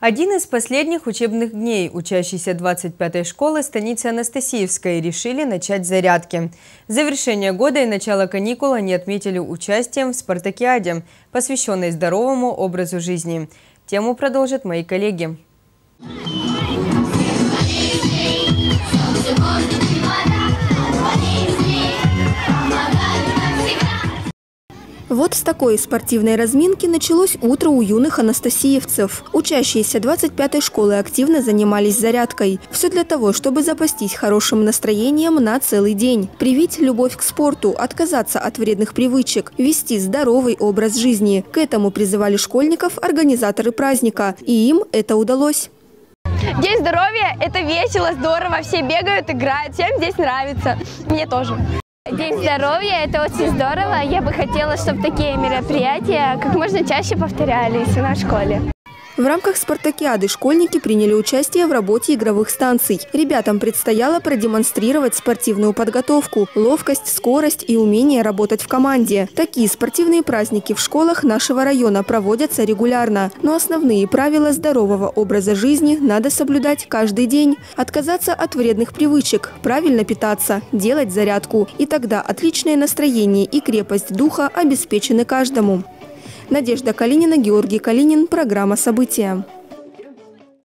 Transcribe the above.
Один из последних учебных дней учащиеся 25-й школы станицы Анастасиевской решили начать зарядки. Завершение года и начало каникул они отметили участием в спартакиаде, посвященной здоровому образу жизни. Тему продолжат мои коллеги. Вот с такой спортивной разминки началось утро у юных анастасиевцев. Учащиеся 25-й школы активно занимались зарядкой. Все для того, чтобы запастись хорошим настроением на целый день. Привить любовь к спорту, отказаться от вредных привычек, вести здоровый образ жизни. К этому призывали школьников организаторы праздника. И им это удалось. День здоровья – это весело, здорово, все бегают, играют, всем здесь нравится. Мне тоже. День здоровья – это очень здорово. Я бы хотела, чтобы такие мероприятия как можно чаще повторялись в нашей школе. В рамках спартакиады школьники приняли участие в работе игровых станций. Ребятам предстояло продемонстрировать спортивную подготовку, ловкость, скорость и умение работать в команде. Такие спортивные праздники в школах нашего района проводятся регулярно. Но основные правила здорового образа жизни надо соблюдать каждый день. Отказаться от вредных привычек, правильно питаться, делать зарядку. И тогда отличное настроение и крепость духа обеспечены каждому. Надежда Калинина, Георгий Калинин. Программа «События».